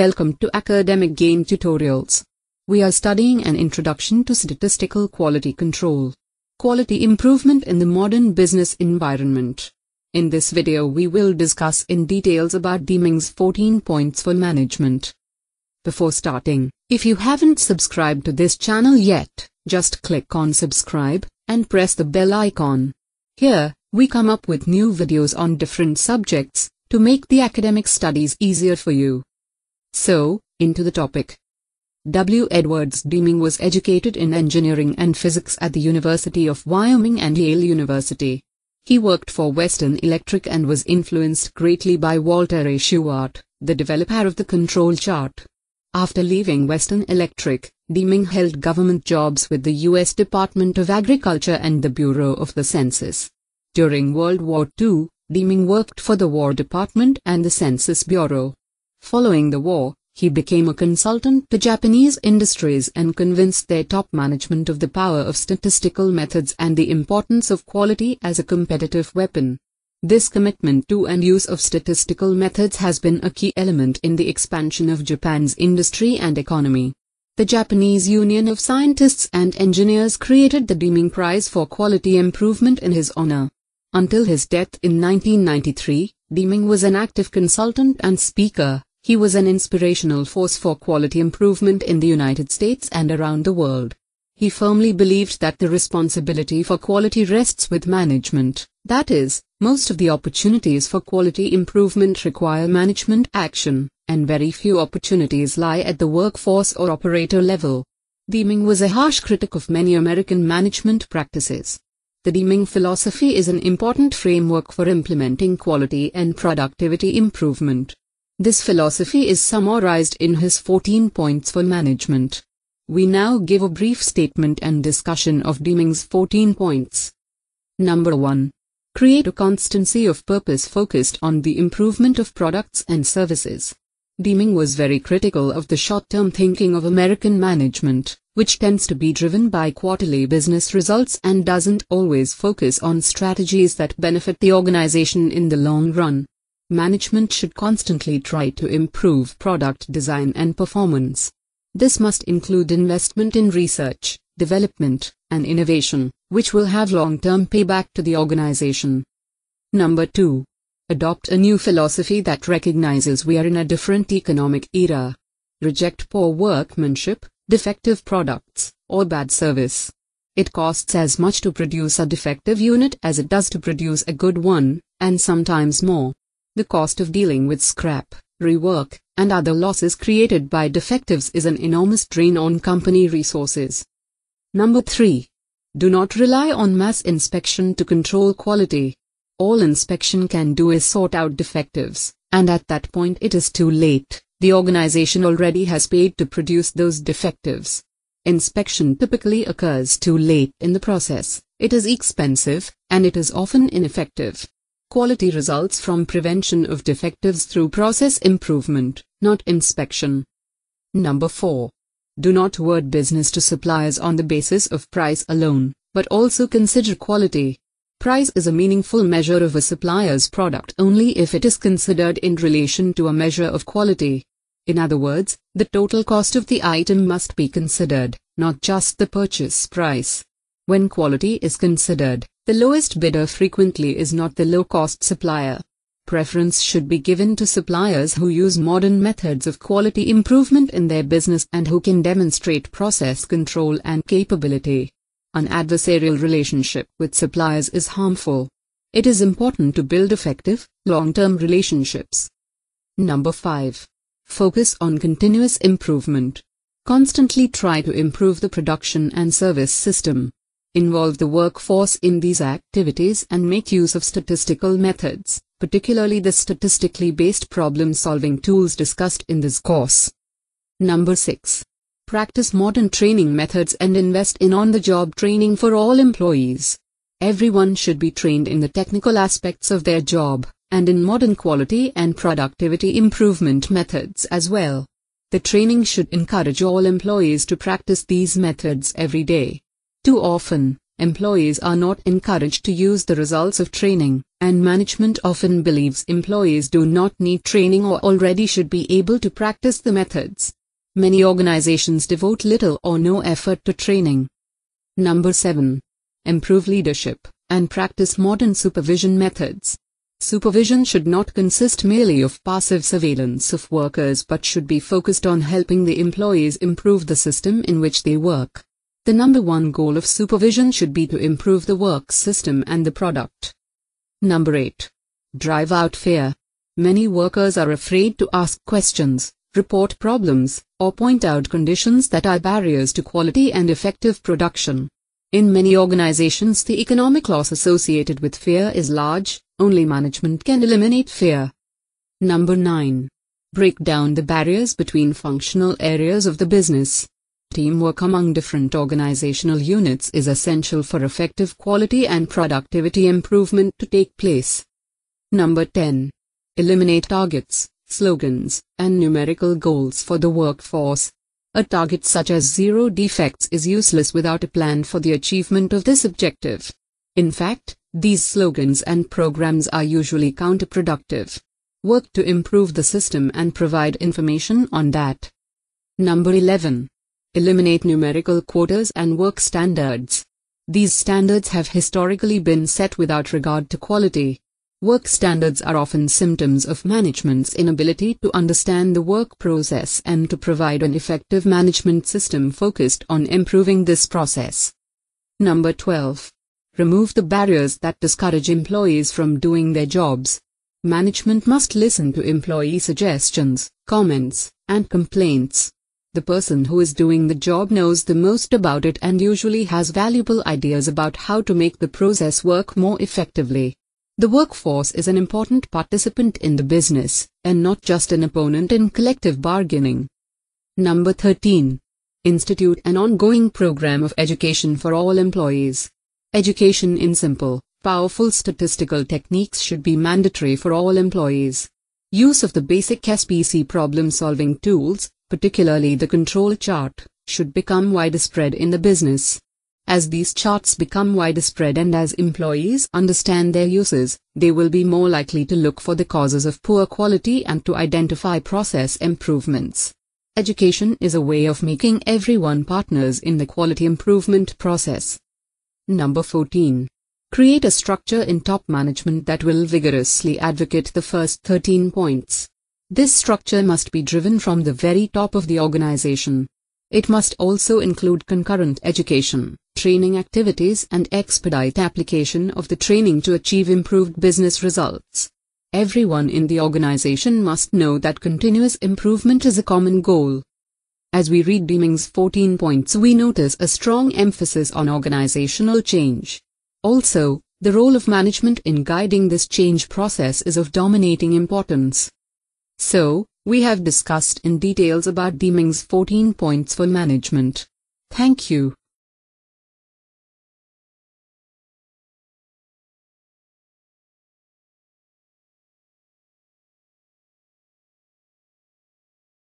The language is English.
Welcome to Academic Gain Tutorials. We are studying an introduction to statistical quality control. Quality improvement in the modern business environment. In this video we will discuss in details about Deming's 14 points for management. Before starting, if you haven't subscribed to this channel yet, just click on subscribe and press the bell icon. Here, we come up with new videos on different subjects to make the academic studies easier for you. So, into the topic. W. Edwards Deming was educated in engineering and physics at the University of Wyoming and Yale University. He worked for Western Electric and was influenced greatly by Walter A. Shewhart, the developer of the control chart. After leaving Western Electric, Deming held government jobs with the U.S. Department of Agriculture and the Bureau of the Census. During World War II, Deming worked for the War Department and the Census Bureau. Following the war, he became a consultant to Japanese industries and convinced their top management of the power of statistical methods and the importance of quality as a competitive weapon. This commitment to and use of statistical methods has been a key element in the expansion of Japan's industry and economy. The Japanese Union of Scientists and Engineers created the Deming Prize for Quality Improvement in his honor. Until his death in 1993, Deming was an active consultant and speaker. He was an inspirational force for quality improvement in the United States and around the world. He firmly believed that the responsibility for quality rests with management, that is, most of the opportunities for quality improvement require management action, and very few opportunities lie at the workforce or operator level. Deming was a harsh critic of many American management practices. The Deming philosophy is an important framework for implementing quality and productivity improvement. This philosophy is summarized in his 14 points for management. We now give a brief statement and discussion of Deming's 14 points. Number 1. Create a constancy of purpose focused on the improvement of products and services. Deming was very critical of the short-term thinking of American management, which tends to be driven by quarterly business results and doesn't always focus on strategies that benefit the organization in the long run. Management should constantly try to improve product design and performance. This must include investment in research, development, and innovation, which will have long-term payback to the organization. Number 2. Adopt a new philosophy that recognizes we are in a different economic era. Reject poor workmanship, defective products, or bad service. It costs as much to produce a defective unit as it does to produce a good one, and sometimes more. The cost of dealing with scrap, rework, and other losses created by defectives is an enormous drain on company resources. Number 3. Do not rely on mass inspection to control quality. All inspection can do is sort out defectives, and at that point it is too late. The organization already has paid to produce those defectives. Inspection typically occurs too late in the process, it is expensive, and it is often ineffective. Quality results from prevention of defectives through process improvement, not inspection. Number 4. Do not word business to suppliers on the basis of price alone, but also consider quality. Price is a meaningful measure of a supplier's product only if it is considered in relation to a measure of quality. In other words, the total cost of the item must be considered, not just the purchase price. When quality is considered, the lowest bidder frequently is not the low-cost supplier. Preference should be given to suppliers who use modern methods of quality improvement in their business and who can demonstrate process control and capability. An adversarial relationship with suppliers is harmful. It is important to build effective, long-term relationships. Number 5. Focus on continuous improvement. Constantly try to improve the production and service system. Involve the workforce in these activities and make use of statistical methods, particularly the statistically based problem-solving tools discussed in this course. Number 6. Practice modern training methods and invest in on-the-job training for all employees. Everyone should be trained in the technical aspects of their job, and in modern quality and productivity improvement methods as well. The training should encourage all employees to practice these methods every day. Too often, employees are not encouraged to use the results of training, and management often believes employees do not need training or already should be able to practice the methods. Many organizations devote little or no effort to training. Number 7. Improve leadership and practice modern supervision methods. Supervision should not consist merely of passive surveillance of workers but should be focused on helping the employees improve the system in which they work. The number one goal of supervision should be to improve the work system and the product. Number 8. Drive out fear. Many workers are afraid to ask questions, report problems, or point out conditions that are barriers to quality and effective production. In many organizations the economic loss associated with fear is large, only management can eliminate fear. Number 9. Break down the barriers between functional areas of the business. Teamwork among different organizational units is essential for effective quality and productivity improvement to take place. Number 10. Eliminate targets, slogans, and numerical goals for the workforce. A target such as zero defects is useless without a plan for the achievement of this objective. In fact, these slogans and programs are usually counterproductive. Work to improve the system and provide information on that. Number 11. Eliminate numerical quotas and work standards. These standards have historically been set without regard to quality. Work standards are often symptoms of management's inability to understand the work process and to provide an effective management system focused on improving this process. Number 12. Remove the barriers that discourage employees from doing their jobs. Management must listen to employee suggestions, comments, and complaints. The person who is doing the job knows the most about it and usually has valuable ideas about how to make the process work more effectively. The workforce is an important participant in the business, and not just an opponent in collective bargaining. Number 13. Institute an ongoing program of education for all employees. Education in simple, powerful statistical techniques should be mandatory for all employees. Use of the basic SPC problem-solving tools, particularly the control chart, should become widespread in the business. As these charts become widespread and as employees understand their uses, they will be more likely to look for the causes of poor quality and to identify process improvements. Education is a way of making everyone partners in the quality improvement process. Number 14. Create a structure in top management that will vigorously advocate the first 13 points. This structure must be driven from the very top of the organization. It must also include concurrent education, training activities and expedite application of the training to achieve improved business results. Everyone in the organization must know that continuous improvement is a common goal. As we read Deming's 14 points we notice a strong emphasis on organizational change. Also, the role of management in guiding this change process is of dominating importance. So, we have discussed in details about Deming's 14 points for management. Thank you.